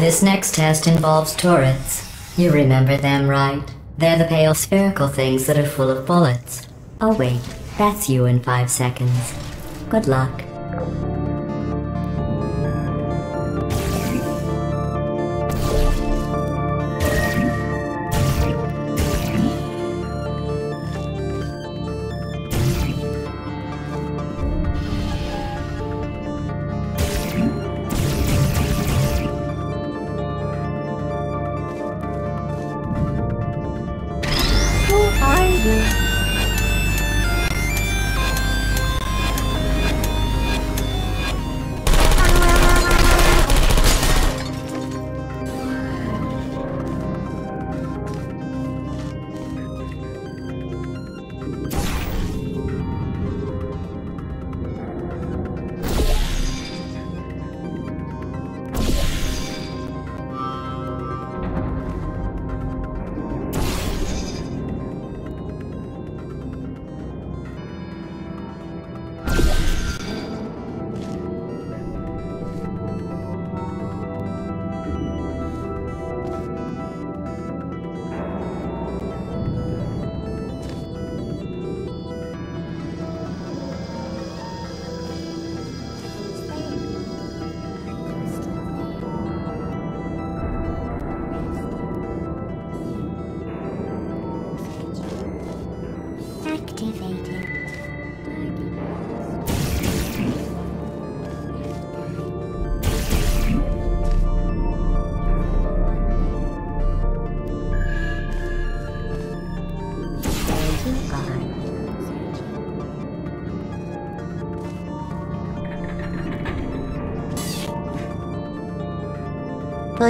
This next test involves turrets. You remember them, right? They're the pale spherical things that are full of bullets. Oh wait, that's you in five seconds. Good luck.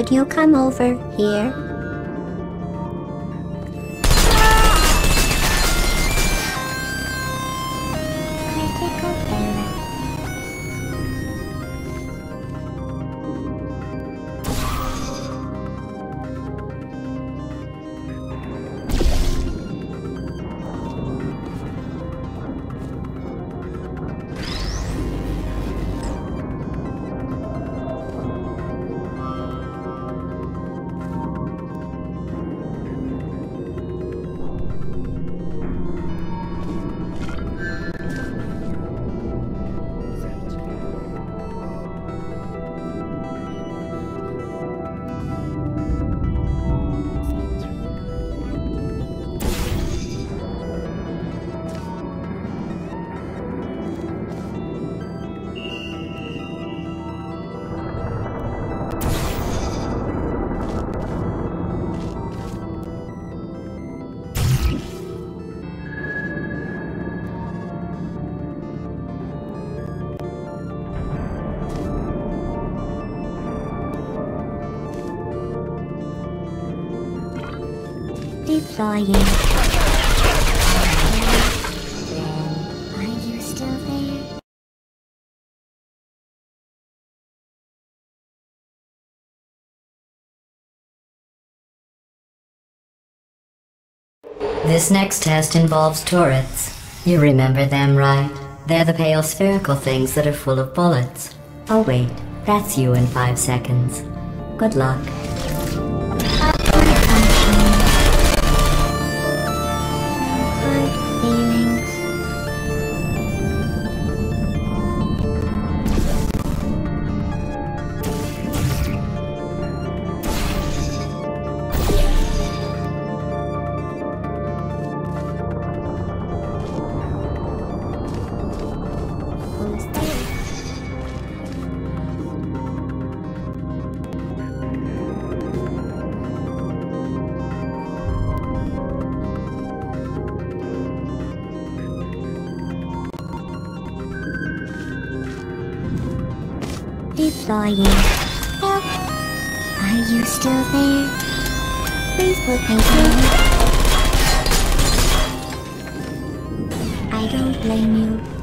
Would you come over here? There? This next test involves turrets. You remember them, right? They're the pale spherical things that are full of bullets. Oh wait, that's you in five seconds. Good luck. You still there? Please put me down. I don't blame you.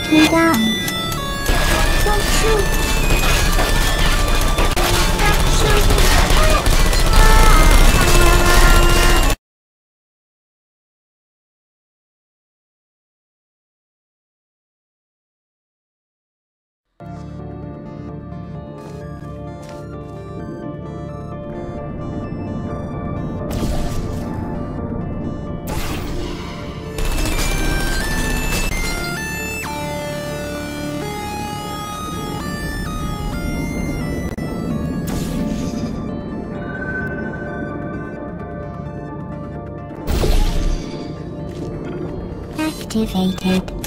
Put me down. Don't shoot. Activated.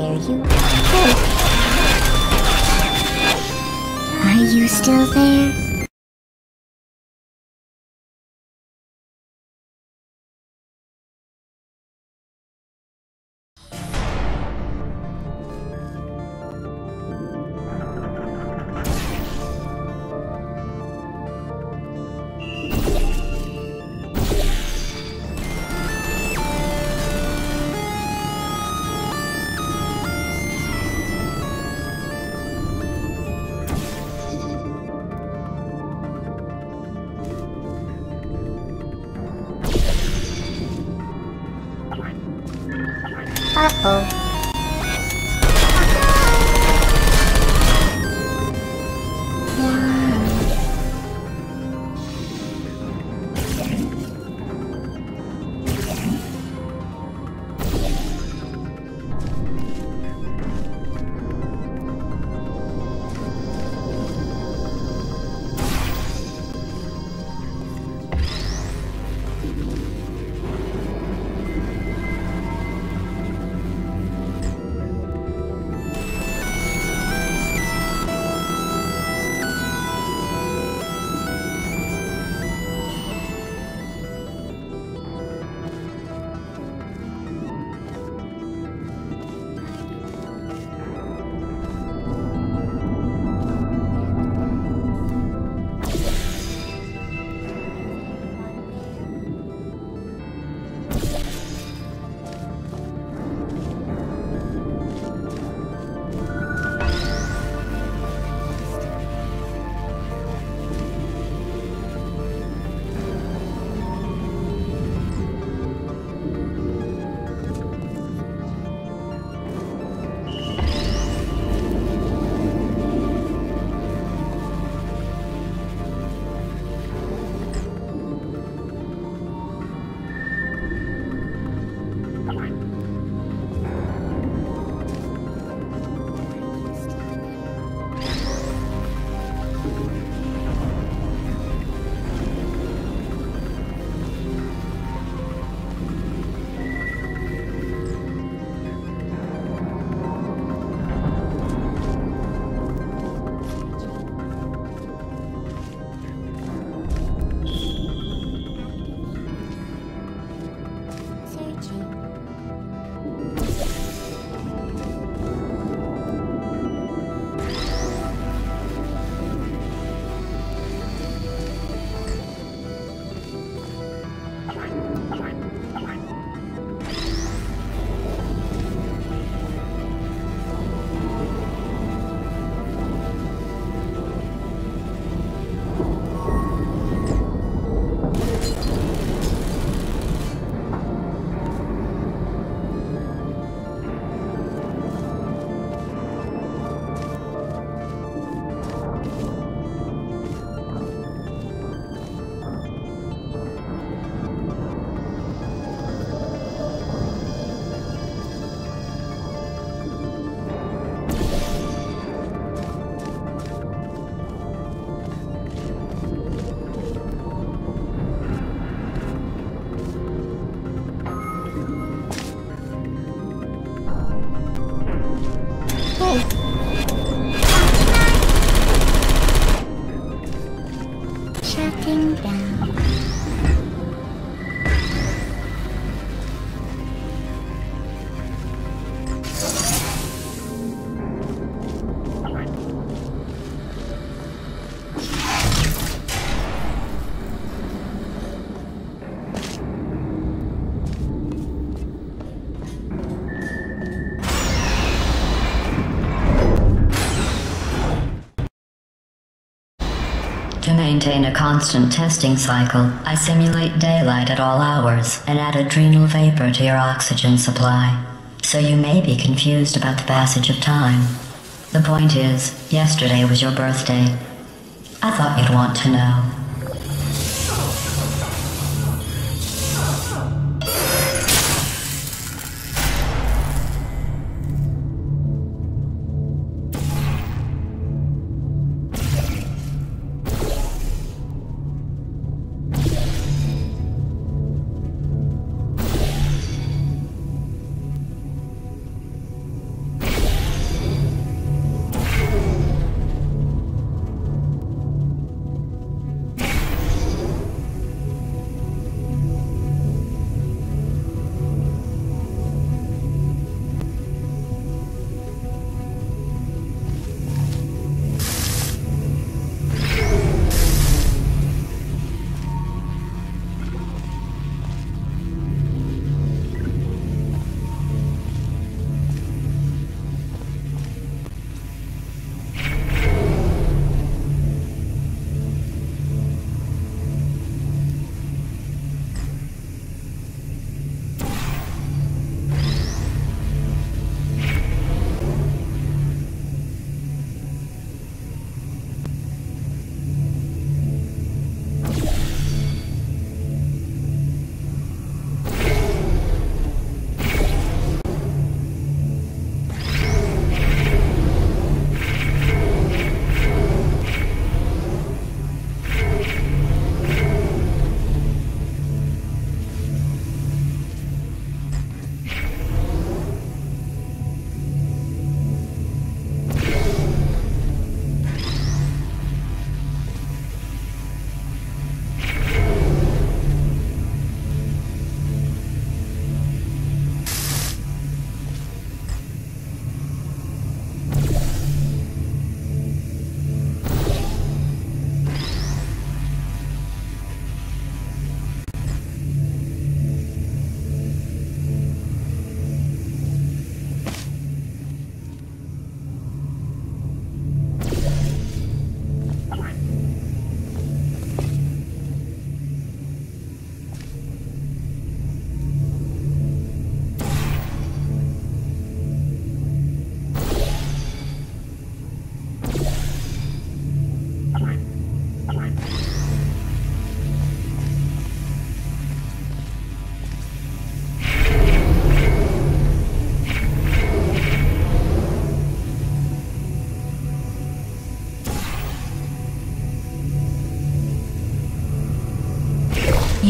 You are. Are you still there? Maintain a constant testing cycle, I simulate daylight at all hours and add adrenal vapor to your oxygen supply. So you may be confused about the passage of time. The point is, yesterday was your birthday. I thought you'd want to know.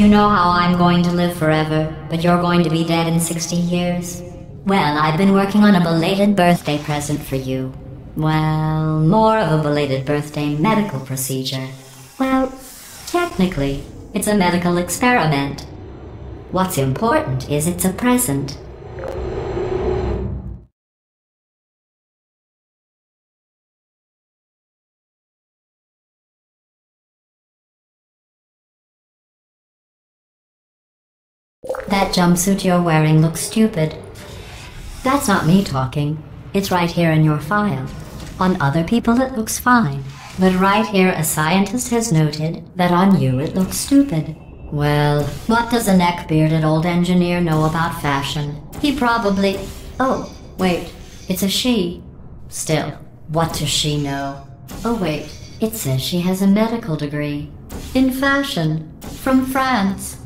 You know how I'm going to live forever, but you're going to be dead in 60 years? Well, I've been working on a belated birthday present for you. Well, more of a belated birthday medical procedure. Well, technically, it's a medical experiment. What's important is it's a present. Jumpsuit you're wearing looks stupid. That's not me talking. It's right here in your file. On other people it looks fine. But right here a scientist has noted that on you it looks stupid. Well, what does a neck-bearded old engineer know about fashion? He probably... Oh, wait. It's a she. Still, what does she know? Oh wait, it says she has a medical degree. In fashion. From France.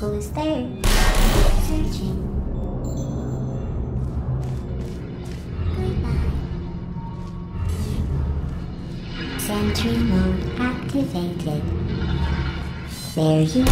Who's there? Searching. Goodbye. Sentry mode activated. There you go.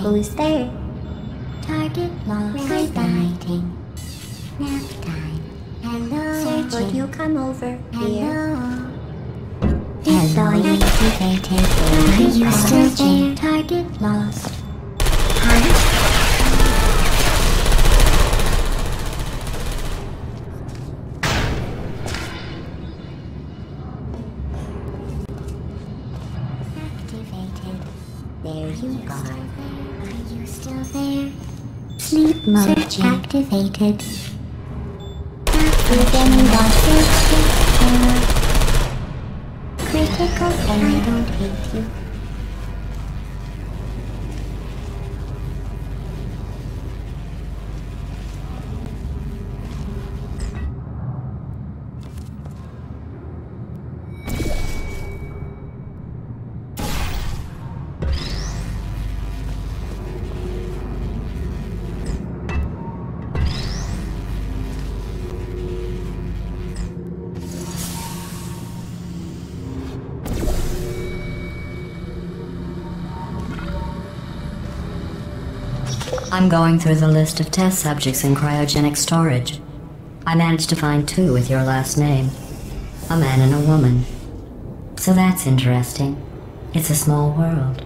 Who's there? Target lost. Reigniting. Nap time. Hello. Searching. Would you come over here? Hello. Activated. Are you still there? Target lost. Mode Search activated. Critical and I don't hate you. I'm going through the list of test subjects in cryogenic storage. I managed to find two with your last name a man and a woman. So that's interesting. It's a small world.